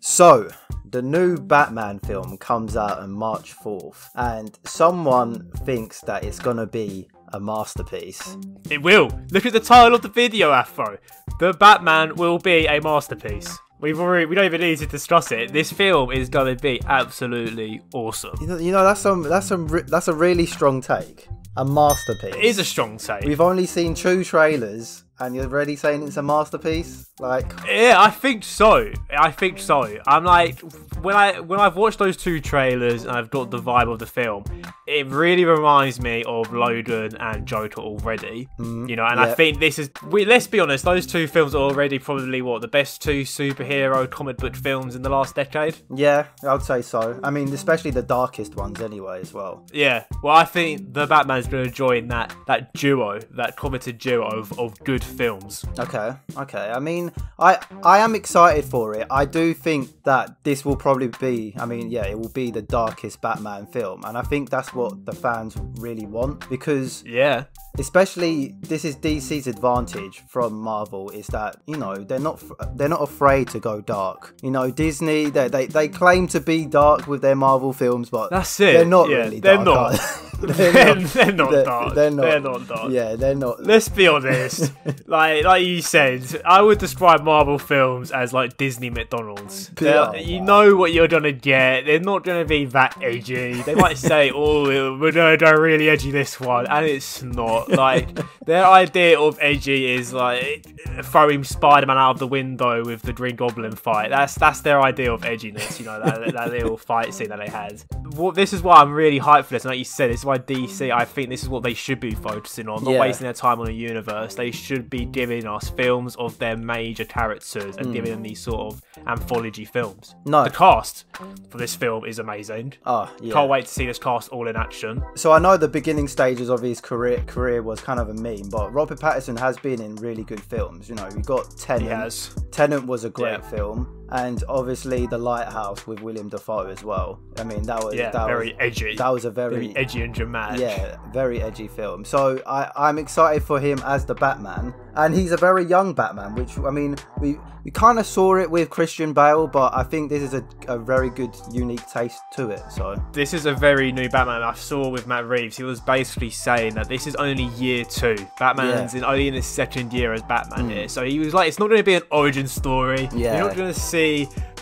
So, the new Batman film comes out on March 4th, and someone thinks that it's gonna be a masterpiece. It will. Look at the title of the video, Afro. The Batman will be a masterpiece. We've already we don't even need to discuss it. This film is going to be absolutely awesome. You know, you know that's some that's some that's a really strong take. A masterpiece. It is a strong take. We've only seen two trailers, and you're already saying it's a masterpiece. Like, Yeah, I think so. I think so. I'm like when I when I've watched those two trailers and I've got the vibe of the film, it really reminds me of Logan and Joker already. you know, and I Mm, think this is. We, let's be honest, those two films are already probably what the best two superhero comic book films in the last decade. yeah, I'd say so. I mean, especially the darkest ones, anyway, as well. Yeah, well, I think the Batman's going to join that that duo, that commented duo of, of good films. Okay, okay. I mean, I I am excited for it. I do think that this will probably be. I mean, yeah, it will be the darkest Batman film, and I think that's what the fans really want because Yeah, especially this is DC's advantage from Marvel is that you know they're not they're not afraid to go dark. You know, Disney they they, they claim to be dark with their Marvel films, but That's it, They're not yeah, really. they're dark, not. They're- not they're not dark. They're not. They're not dark. Yeah, they're not. Let's be honest. like like you said, I would describe Marvel films as like Disney McDonald's. Oh, you wow. know what you're gonna get. They're not gonna be that edgy. They might say, "Oh, we're gonna go really edgy this one," and it's not. Like their idea of edgy is like throwing Spider-Man out of the window with the Green Goblin fight. That's that's their idea of edginess. You know that, that little fight scene that they had. What this is why I'm really hyped for this. And like you said, is why DC. I mm. think this is what they should be focusing on, not Yeah. wasting their time on a universe. They should be giving us films of their major characters and giving mm. them these sort of anthology films. No. the cast for this film is amazing. Oh, yeah. Can't wait to see this cast all in action. So I know the beginning stages of his career career was kind of a meme, but Robert Pattinson has been in really good films. You know, we got Tenet. He has. Tenet was a great Yeah. film, and obviously The Lighthouse with William Dafoe as well. I mean, that was Yeah, that very was, edgy. That was a very, Very edgy and dramatic. yeah, very edgy film. So I, I'm excited for him as the Batman, and he's a very young Batman. Which I mean, we we kind of saw it with Christian Bale, but I think this is a, a very good, unique taste to it. So This is a very new Batman I saw with Matt Reeves. He was basically saying that this is only year two. Batman's Yeah. in only in his second year as Batman hmm. here. So he was like, it's not going to be an origin story. Yeah. You're not going to see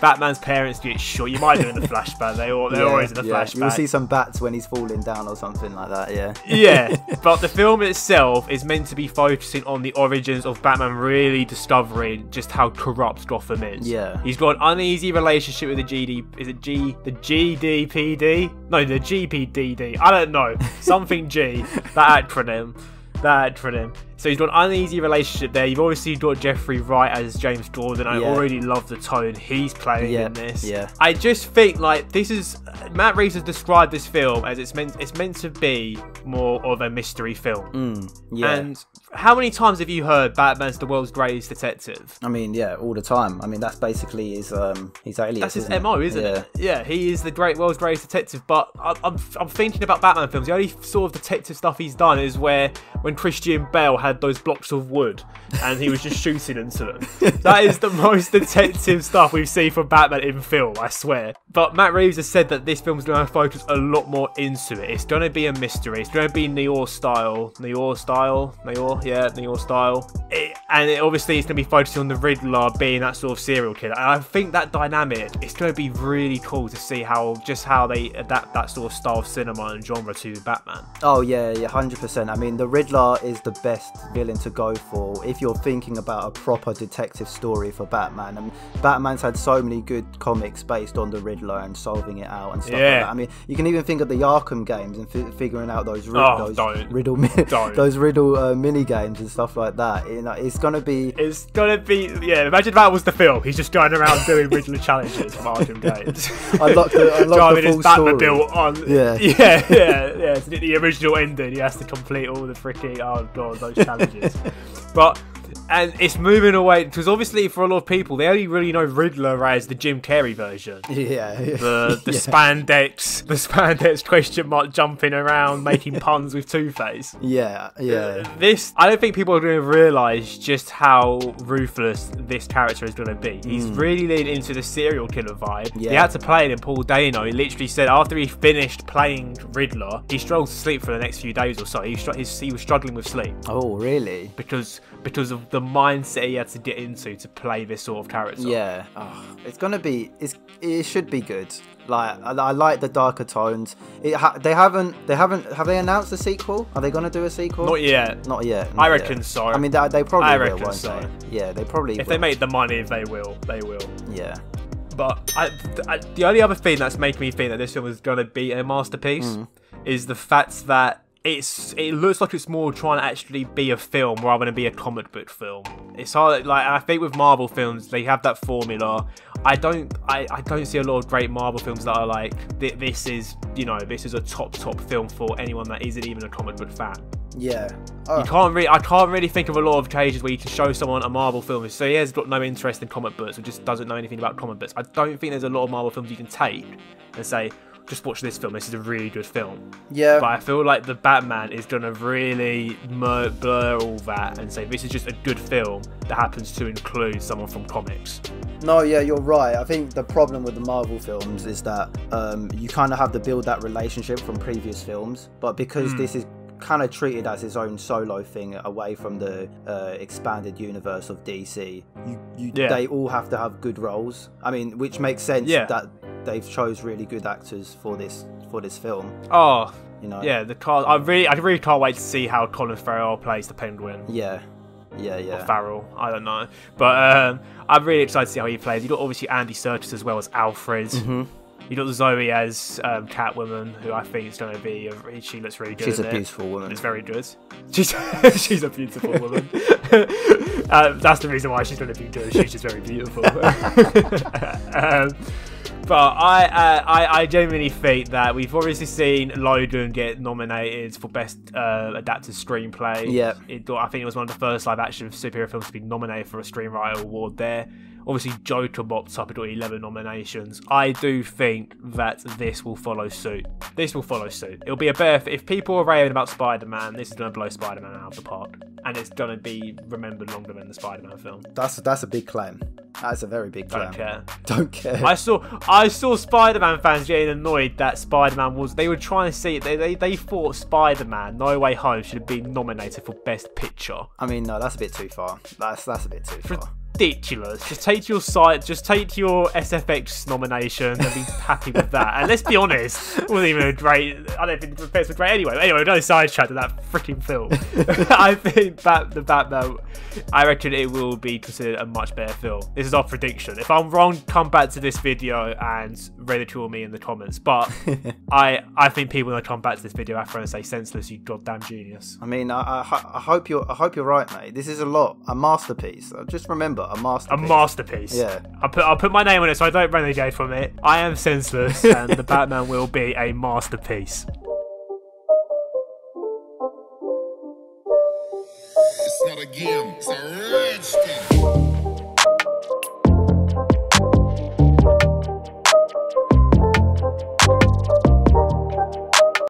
Batman's parents get shot. You might do in the flashback. They all, they're yeah, always in the yeah. flashback. You'll see some bats when he's falling down or something like that. Yeah. yeah, but the film itself is meant to be focusing on the origins of Batman really discovering just how corrupt Gotham is. Yeah. He's got an uneasy relationship with the GD. Is it G? The GDPD? No, the GPDD. I don't know. Something G. That acronym. That acronym. So he's got an uneasy relationship there. You've obviously got Jeffrey Wright as James Gordon. I Yeah. already love the tone he's playing Yeah, in this. yeah. I just think like this is Matt Reeves has described this film as it's meant it's meant to be more of a mystery film. Mm, yeah. And how many times have you heard Batman's the world's greatest detective? I mean, yeah, all the time. I mean, that's basically his um his alias. That's his isn't? MO, isn't yeah. it? Yeah, he is the great world's greatest detective. But I'm, I'm, I'm thinking about Batman films. The only sort of detective stuff he's done is where when Christian Bale had those blocks of wood and he was just shooting into them. That is the most detective stuff we've seen from Batman in film, I swear. But Matt Reeves has said that this film's going to focus a lot more into it. It's going to be a mystery. It's going to be Noir style. Noir style? Noir? Yeah, Noir style. It, and it, obviously it's going to be focusing on the Riddler being that sort of serial killer. And I think that dynamic, it's going to be really cool to see how, just how they adapt that sort of style of cinema and genre to Batman. Oh yeah, yeah, hundred percent. I mean, the Riddler is the best villain to go for if you're thinking about a proper detective story for Batman. And Batman's had so many good comics based on the Riddler and solving it out and stuff Yeah. like that. I mean, you can even think of the Arkham games and fi- figuring out those, rid- Oh, those don't. riddle mi- Don't. those riddle uh, mini games and stuff like that. You know, it's gonna be It's gonna be yeah. Imagine that was the film. He's just going around doing Riddler challenges from Arkham games. The- unlock the Driving his full story. Batmobile on. Yeah. yeah, yeah, yeah. It's the original ending. He has to complete all the freaking oh god those challenges. but and it's moving away because obviously for a lot of people they only really know Riddler as the Jim Carrey version. Yeah, The the yeah. spandex, the spandex question mark jumping around, making puns with Two Face. yeah, yeah, uh, This, I don't think people are going to realise just how ruthless this character is going to be. He's hmm. really leaning into the serial killer vibe. Yeah. He. Had to play it in Paul Dano. He literally said after he finished playing Riddler, he struggled to sleep for the next few days or so. He, he was struggling with sleep Oh, really? because because of the mindset he had to get into to play this sort of character. Yeah, oh, it's gonna be. It's it should be good. Like I, I like the darker tones. It ha- they haven't they haven't have they announced a sequel? Are they gonna do a sequel? Not yet. Not yet. I reckon yet. so. I mean, they, they probably I reckon won't so. they? Yeah, they probably. If will. they make the money, they will. They will. yeah, But I, I, the only other thing that's making me think that this film is going to be a masterpiece Hmm. is the fact that it's it looks like it's more trying to actually be a film rather than be a comic book film. It's hard like I think with Marvel films they have that formula. I don't I, I don't see a lot of great Marvel films that are like "Th- this is you know this is a top top film for anyone that isn't even a comic book fan. yeah. You Oh, can't really, I can't really think of a lot of occasions where you can show someone a Marvel film. So he has got no interest in comic books or just doesn't know anything about comic books. I don't think there's a lot of Marvel films you can take and say, just watch this film. This is a really good film. yeah. But I feel like the Batman is gonna really mer- blur all that and say this is just a good film that happens to include someone from comics. No, yeah, you're right. I think the problem with the Marvel films is that um, you kind of have to build that relationship from previous films, but because Hmm. this is kind of treated as its own solo thing away from the uh, expanded universe of DC, you, you Yeah. they all have to have good roles. I mean, which makes sense Yeah. that they've chose really good actors for this for this film. Oh, You know? yeah, the car. I really, I really can't wait to see how Colin Farrell plays the Penguin. Yeah. Yeah. Yeah. Farrell. I don't know, but um, I'm really excited to see how he plays. You got obviously Andy Serkis as well as Alfred. Mhm. You got Zoe as um, Catwoman, who I think is going to be. A, she looks really good. She's a it. beautiful woman. It's very good. She's she's a beautiful woman. uh, that's the reason why she's going to be good. She's just very beautiful. um, but I, uh, I I genuinely think that we've obviously seen Logan get nominated for best uh, adapted screenplay. Yeah. I think it was one of the first live action superhero films to be nominated for a screenwriter award there. Obviously, Joker mopped up. Got 11 nominations. I do think that this will follow suit. This will follow suit. It'll be a better. If people are raving about Spider Man, this is going to blow Spider Man out of the park. And it's going to be remembered longer than the Spider Man film. That's that's a big claim. That's a very big claim. Don't care. Don't care. I saw I saw Spider-Man fans getting annoyed that Spider-Man was they were trying to see they they, they thought Spider-Man No Way Home should have been nominated for Best Picture. I mean, no, that's a bit too far. That's that's a bit too far. Ridiculous. Just take your site, just take your SFX nomination and be happy with that. And let's be honest, it wasn't even a great. I don't think the best was great anyway. Anyway, no sidetrack to that freaking film. I think that the Batman, I reckon it will be considered a much better film. This is our prediction. If I'm wrong, come back to this video and ridicule me in the comments. But I I think people will come back to this video after and say senseless, you goddamn genius. I mean, I, I, I hope you're I hope you're right, mate. This is a lot, a masterpiece. Just remember, a A masterpiece. masterpiece. Yeah. I'll put I'll put my name on it so I don't renegade from it. I am senseless, and the Batman will be a masterpiece. It's not a game, it's a rich thing.